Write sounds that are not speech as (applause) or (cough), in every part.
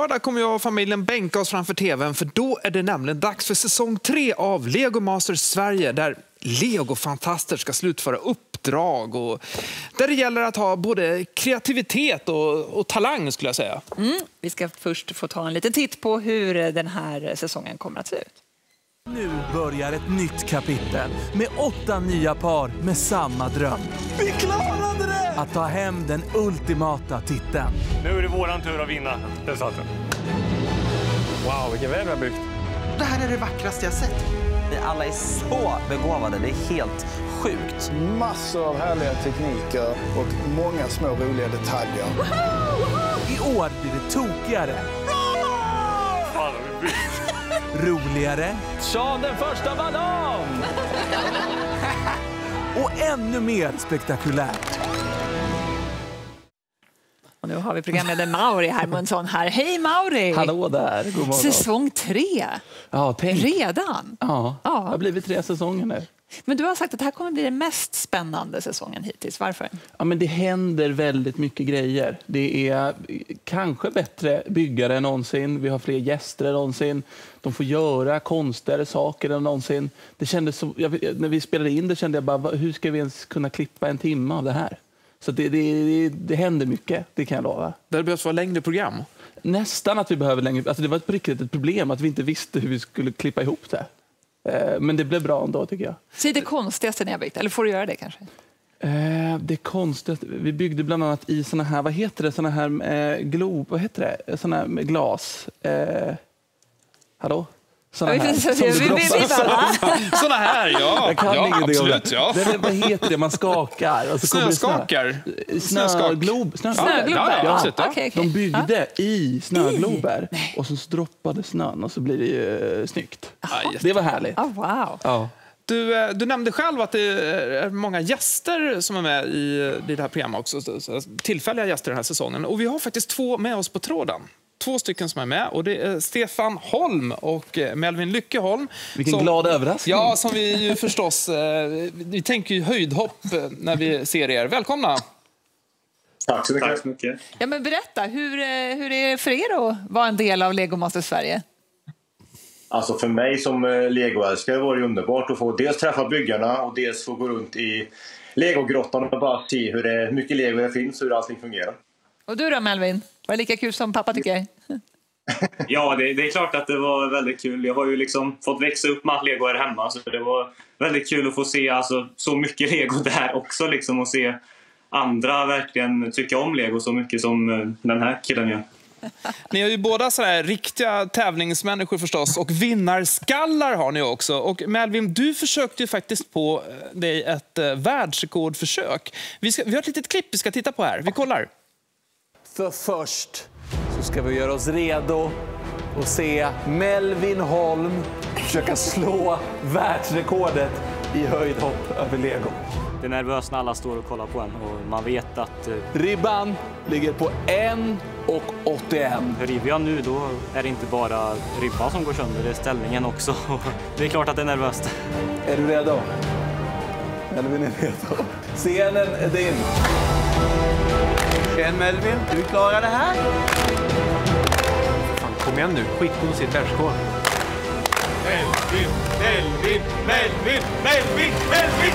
Lördag kommer jag och familjen bänka oss framför tvn för då är det nämligen dags för säsong tre av Lego Masters Sverige där Lego-fantaster ska slutföra uppdrag och där det gäller att ha både kreativitet och, och talang skulle jag säga. Mm. Vi ska först få ta en liten titt på hur den här säsongen kommer att se ut. Nu börjar ett nytt kapitel med åtta nya par med samma dröm. Vi klarade det! Att ta hem den ultimata titeln. Nu är det våran tur att vinna. Där satt den. Wow, vilken väg vi har byggt. Det här är det vackraste jag sett. Ni alla är så begåvade, det är helt sjukt. Massor av härliga tekniker och många små roliga detaljer. I år blir det tokigare, Fan, har vi byggt. Roligare Sean den första ballong! (laughs) och ännu mer spektakulärt. Och nu har vi programledare Mauri Hermundsson här. Hej Mauri! Hallå där, god morgon. Säsong tre, Ja, tänk. redan? Ja, Ja. det har blivit tre säsonger nu. Men du har sagt att det här kommer bli den mest spännande säsongen hittills. Varför? Ja, men det händer väldigt mycket grejer. Det är kanske bättre byggare än någonsin. Vi har fler gäster än någonsin. De får göra konstigare saker än någonsin. Det kändes så, jag, när vi spelade in det kände jag bara, hur ska vi ens kunna klippa en timme av det här? Så det, det, det, det händer mycket, det kan jag lova. Där det behövs vara längre program. Nästan att vi behöver längre... Alltså det var på riktigt ett problem att vi inte visste hur vi skulle klippa ihop det. Eh, Men det blev bra ändå, tycker jag. Säg det konstigaste ni har byggt, eller får du göra det kanske? Eh, det konstigaste, vi byggde bland annat i såna här, vad heter det, såna här eh, glob, vad heter det, såna här med glas. Eh, hallå? Såna Ja, här. vi- som vi- det vi- vi- droppar. vi- Såna här, ja. Jag kan ja ingenting om absolut. det. Ja. det. är- Vad heter det man skakar? Och så det snö. Snöskakar. Snöglob. Snöglob. Snöglober? Ja, absolut. Ja. Okej, okej. De byggde i snöglober och så droppade snön och så blir det ju eh, snyggt. Det var härligt. Oh, wow. Ja. Du, eh, du nämnde själv att det är många gäster som är med i, i det här programmet också. så- så- Tillfälliga gäster den här säsongen. Och vi har faktiskt två med oss på tråden. Två stycken som är med. Och det är Stefan Holm och eh, Melvin Lyckeholm. Vilken som, glad överraskning. Ja, som vi ju förstås... Eh, vi tänker ju höjdhopp eh, när vi ser er. Välkomna! Tack så mycket. Tack så mycket. Ja, men berätta, hur, hur är det för er att vara en del av Lego Masters Sverige? Alltså för mig som legoälskare var det underbart att få dels träffa byggarna och dels få gå runt i legogrottan och bara se hur mycket lego det finns och hur allting fungerar. Och du då Melvin? Var det lika kul som pappa tycker? (laughs) Ja, det, det är klart att det var väldigt kul. Jag har ju liksom fått växa upp med allt lego här hemma så det var väldigt kul att få se alltså, så mycket (laughs) lego där också liksom och se andra verkligen tycka om lego så mycket som eh, den här killen gör. (laughs) Ni är ju båda så här riktiga tävlingsmänniskor förstås och vinnarskallar har ni också. Och Melvin, du försökte ju faktiskt på eh, dig ett eh, världsrekordförsök. Vi, ska, vi har ett litet klipp vi ska titta på här. Vi kollar. För först så ska vi göra oss redo och se Melvin Holm försöka slå världsrekordet i höjdhopp över lego. Det är nervöst när alla står och kollar på en och man vet att eh, Ribban ligger på 1,81. river jag nu då är det inte bara ribban som går sönder, det är ställningen också. (laughs) Det är klart att det är nervöst. Är du redo? Melvin är redo. Scenen är din. En Melvin, du klarar det här. Fan, kom igen nu. Se ett världsrekord. Melvin, Melvin, Melvin, Melvin, Melvin!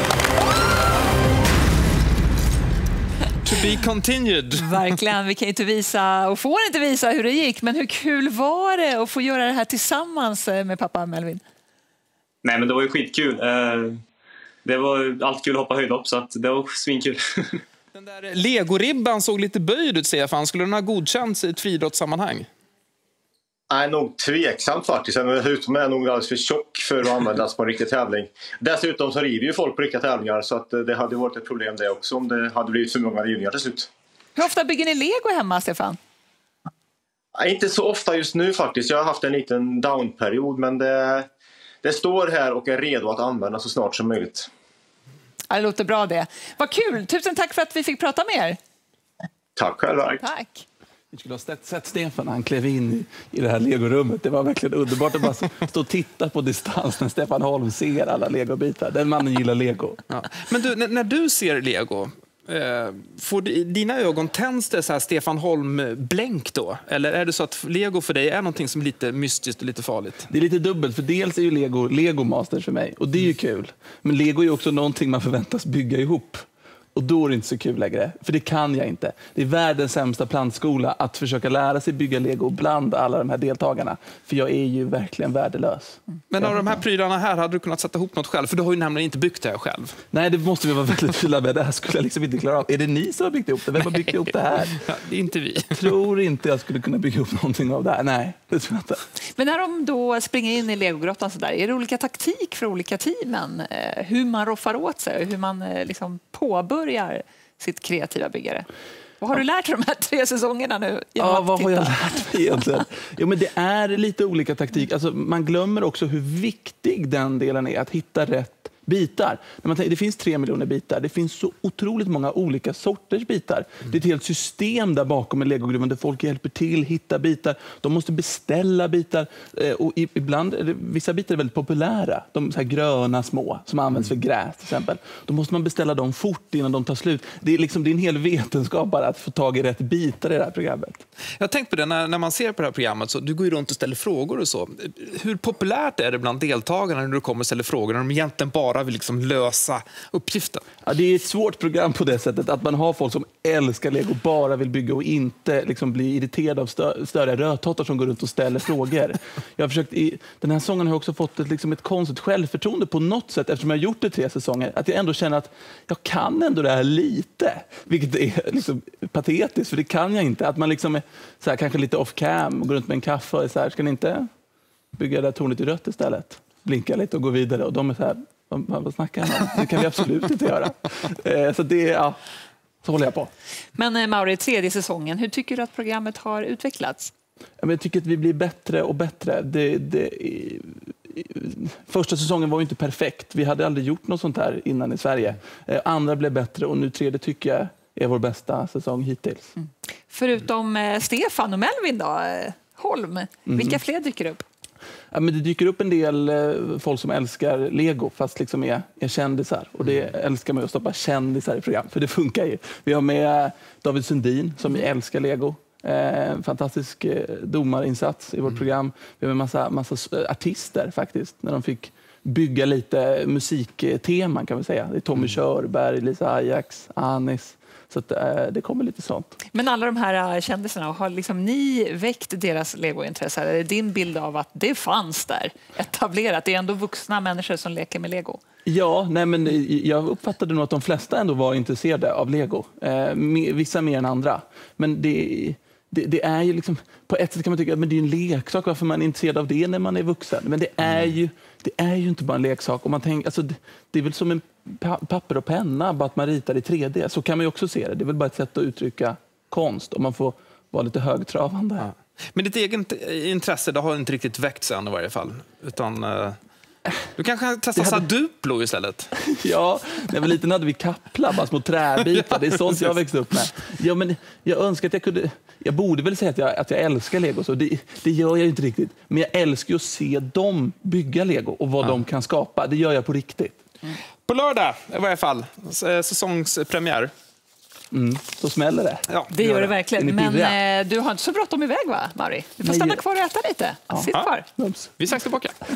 To be continued. Verkligen, vi kan inte visa och får inte visa hur det gick, men hur kul var det att få göra det här tillsammans eh, med pappa Melvin? Nej, men det var ju skitkul. Det var alltid kul att hoppa höjdhopp så att det var svinkul. (laughs) Den där legoribban såg lite böjd ut, Stefan. Skulle den ha godkänts i ett friidrottssammanhang? Nej, nog tveksamt faktiskt. Dessutom är den nog alldeles för tjock för att användas på en riktig tävling. Dessutom så river ju folk på riktiga tävlingar så att eh, det hade varit ett problem det också om det hade blivit för många rivningar till slut. Hur ofta bygger ni lego hemma, Stefan? Nej, inte så ofta just nu faktiskt. Jag har haft en liten downperiod men det, det står här och är redo att användas så snart som möjligt. Ja, det låter bra det. Vad kul! Tusen tack för att vi fick prata med er. Tack själva. Tack. Vi skulle ha sett, sett Stefan när han klev in i, i det här legorummet. Det var verkligen underbart att bara stå och titta på distans när Stefan Holm ser alla legobitar. Den mannen gillar lego. Ja. Men du, när, när du ser lego, Får di- dina ögon tänds det så här Stefan Holm-blänk då? Eller är det så att lego för dig är någonting som är lite mystiskt och lite farligt? Det är lite dubbelt, för dels är ju Lego Lego Masters för mig och det är ju kul. Men Lego är också någonting man förväntas bygga ihop. Och då är det inte så kul längre, för det kan jag inte. Det är världens sämsta plantskola att försöka lära sig bygga lego bland alla de här deltagarna. För jag är ju verkligen värdelös. Men av de här prylarna här, hade du kunnat sätta ihop något själv? För du har ju nämligen inte byggt det här själv. Nej, det måste vi vara väldigt tydliga med. Det här skulle jag liksom inte klara av. Är det ni som har byggt ihop det? Vem har byggt ihop det här? (laughs) Ja, det är inte vi. tror inte jag skulle kunna bygga ihop någonting av det här. Nej, det tror jag inte. Men när de då springer in i legogrottan så där, är det olika taktik för olika teamen? Eh, Hur man roffar åt sig och hur man eh, liksom påbörjar sitt kreativa byggare? Vad har du lärt dig de här tre säsongerna nu? Ja, vad har jag lärt mig egentligen? Jo, men det är lite olika taktik. Alltså, man glömmer också hur viktig den delen är, att hitta rätt bitar. Tänker, det finns tre miljoner bitar. Det finns så otroligt många olika sorters bitar. Det är ett helt system där bakom en legogruvan där folk hjälper till, hitta bitar. De måste beställa bitar. Eh, Och ibland, vissa bitar är väldigt populära. De så här gröna små som används för gräs till exempel. Då måste man beställa dem fort innan de tar slut. Det är, liksom, det är en hel vetenskap bara att få tag i rätt bitar i det här programmet. Jag har tänkt på det när, när man ser på det här programmet, så du går ju runt och ställer frågor och så. Hur populärt är det bland deltagarna när du kommer och ställer frågor, när de egentligen bara vill liksom lösa uppgiften? Ja, det är ett svårt program på det sättet att man har folk som älskar lego, bara vill bygga och inte liksom bli irriterade av stö större rödtottar som går runt och ställer frågor. (laughs) Jag har försökt i, den här säsongen har jag också fått ett, liksom ett konstigt självförtroende på något sätt eftersom jag har gjort det tre säsonger. Att jag ändå känner att jag kan ändå det här lite. Vilket är liksom patetiskt, för det kan jag inte. Att man liksom är så här, kanske lite off cam och går runt med en kaffe och är så här, ska ni inte bygga det där tornet i rött istället? Blinka lite och gå vidare. Och de är så här, vad, vad snackar han om? Det kan vi absolut inte göra. Eh, så det, ja, så håller jag på. Men eh, Mauri, tredje säsongen, hur tycker du att programmet har utvecklats? Jag tycker att vi blir bättre och bättre. Det, det, första säsongen var ju inte perfekt. Vi hade aldrig gjort något sånt här innan i Sverige. Eh, Andra blev bättre och nu tredje tycker jag är vår bästa säsong hittills. Förutom eh, Stefan och Melvin då, eh, Holm, vilka fler dyker upp? Ja, men det dyker upp en del eh, folk som älskar lego fast liksom är, är kändisar. Och det älskar man ju att stoppa kändisar i program, för det funkar ju. Vi har med eh, David Sundin som älskar lego. Eh, fantastisk eh, domarinsats i vårt program. Vi har med massa, massa artister faktiskt, när de fick bygga lite musikteman kan vi säga. Det är Tommy Körberg, Lisa Ajax, Anis. Så att, eh, det kommer lite sånt. Men alla de här eh, kändisarna, har liksom ni väckt deras legointresse? Är det din bild av att det fanns där, etablerat? Det är ändå vuxna människor som leker med lego. Ja, nej men eh, jag uppfattade nog att de flesta ändå var intresserade av lego. Eh, vissa mer än andra. Men det, det, det är ju liksom, på ett sätt kan man tycka att men det är en leksak, varför man är intresserad av det när man är vuxen? Men det är ju, det är ju inte bara en leksak. Om man tänker, alltså, det, det är väl som en pa papper och penna, bara att man ritar i 3D. Så kan man också se det. Det är väl bara ett sätt att uttrycka konst och man får vara lite högtravande. Men ditt eget intresse det har inte riktigt väckts än i varje fall. Utan, eh, du kanske kan testa Det hade-. Duplo istället? (laughs) Ja, när jag var liten hade vi kapplar, bara små träbitar. Det är sånt jag växte upp med. Ja, men jag önskar att jag kunde... Jag borde väl säga att jag, att jag älskar lego, så det, det gör jag inte riktigt. Men jag älskar ju att se dem bygga lego och vad de kan skapa. Det gör jag på riktigt. På lördag i varje fall, eh, säsongspremiär. Mm, så smäller det. Ja, Det gör det verkligen. Men eh, du har inte så bråttom iväg va, Mari? Du får Nej, stanna kvar och äta lite. Sitt Ja. kvar. Mums. Vi är strax tillbaka. (laughs)